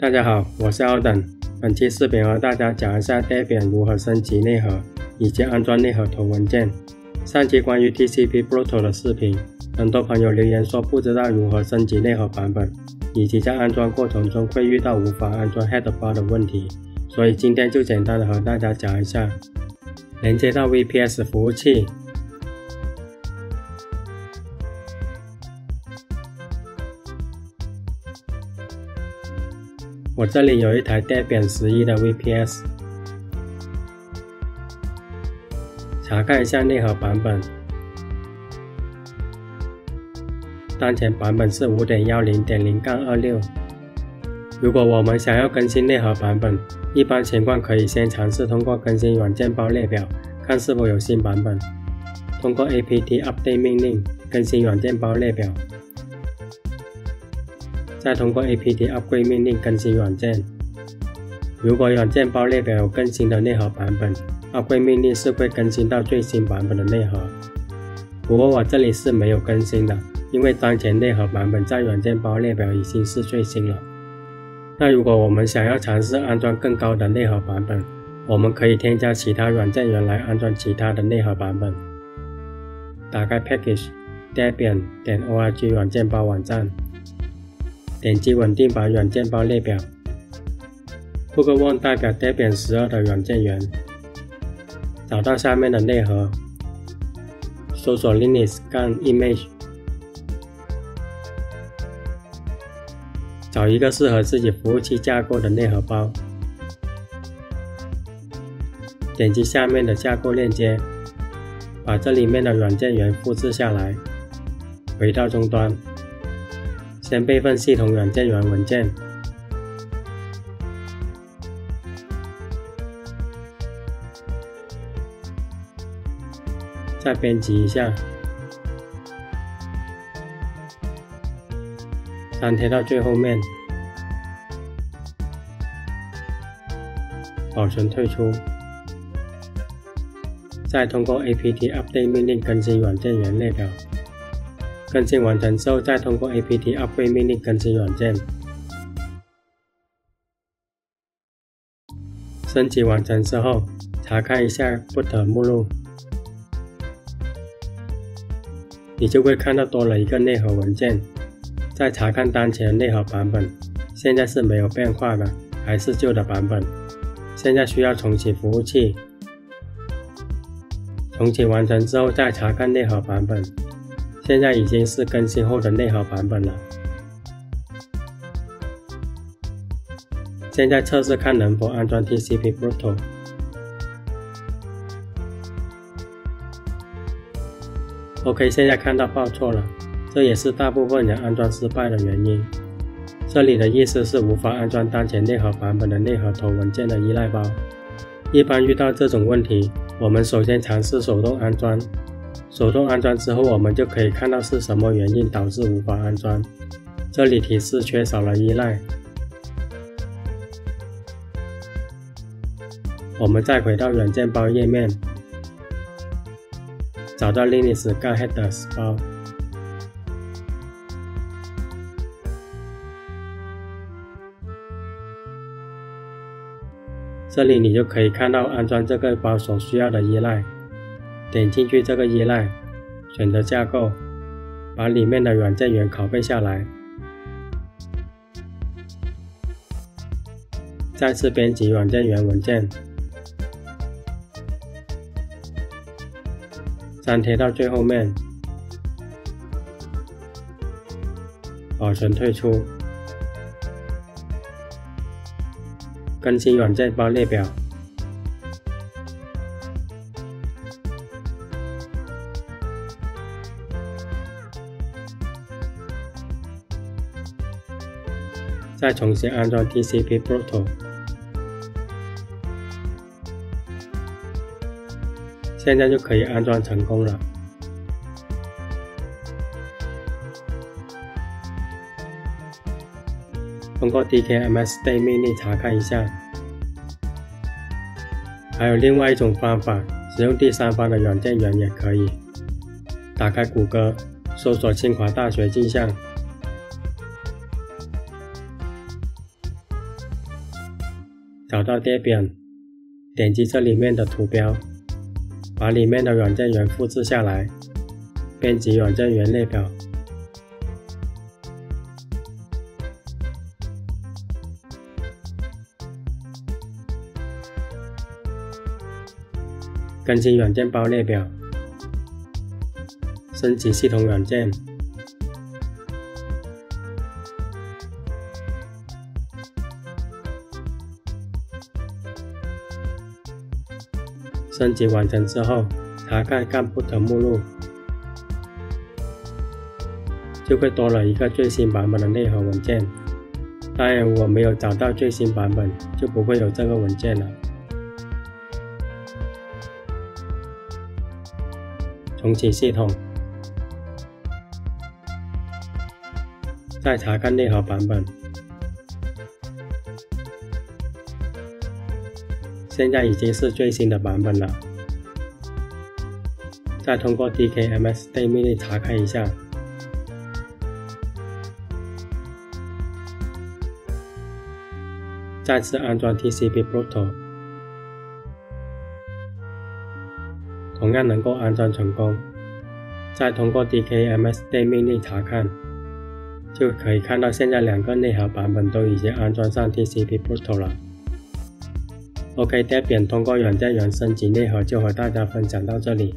大家好，我是奥登。本期视频和大家讲一下 Debian 如何升级内核以及安装内核头文件。上期关于 TCP Brutal 的视频，很多朋友留言说不知道如何升级内核版本，以及在安装过程中会遇到无法安装 Header 的问题，所以今天就简单的和大家讲一下。连接到 VPS 服务器。我这里有一台 Debian 十一的 VPS，查看一下内核版本。当前版本是五点幺零点零杠二六。如果我们想要更新内核版本，一般情况可以先尝试通过更新软件包列表，看是否有新版本。通过 apt update 命令更新软件包列表。再通过 apt upgrade 命令更新软件。如果软件包列表有更新的内核版本，upgrade 命令是会更新到最新版本的内核。不过我这里是没有更新的，因为当前内核版本在软件包列表已经是最新了。那如果我们想要尝试安装更高的内核版本，我们可以添加其他软件源来安装其他的内核版本。打开 package debian 点 org 软件包网站。点击稳定版软件包列表，bookone 代表 Debian 十二的软件源，找到下面的内核，搜索 Linux 杠 Image，找一个适合自己服务器架构的内核包，点击下面的架构链接，把这里面的软件源复制下来，回到终端。先备份系统软件源文件，再编辑一下，粘贴到最后面，保存退出，再通过 apt update 命令更新软件源列表。更新完成之后，再通过 apt upgrade 命令更新软件。升级完成之后，查看一下 boot 目录，你就会看到多了一个内核文件。再查看当前内核版本，现在是没有变化的，还是旧的版本。现在需要重启服务器。重启完成之后，再查看内核版本。现在已经是更新后的内核版本了。现在测试看能否安装 TCP Brutal。OK，现在看到报错了，这也是大部分人安装失败的原因。这里的意思是无法安装当前内核版本的内核头文件的依赖包。一般遇到这种问题，我们首先尝试手动安装。手动安装之后，我们就可以看到是什么原因导致无法安装。这里提示缺少了依赖。我们再回到软件包页面，找到 Linux 杠 Headers 包，这里你就可以看到安装这个包所需要的依赖。点进去这个依赖，选择架构，把里面的软件源拷贝下来，再次编辑软件源文件，粘贴到最后面，保存退出，更新软件包列表。再重新安装 TCP Brutal，现在就可以安装成功了。通过 DKMS Day 命令查看一下。还有另外一种方法，使用第三方的软件源也可以。打开谷歌，搜索清华大学镜像。找到列表，点击这里面的图标，把里面的软件源复制下来，编辑软件源列表。更新软件包列表，升级系统软件，升级完成之后，查看干部的目录，就会多了一个最新版本的内核文件。当然，我没有找到最新版本，就不会有这个文件了。重启系统，再查看内核版本。现在已经是最新的版本了。再通过 DKMS 命令查看一下。再次安装 TCP Proto，。同样能够安装成功，再通过 DKMS 命令查看，就可以看到现在两个内核版本都已经安装上 TCP Proto 了。OK，Debian 通过软件源升级内核就和大家分享到这里。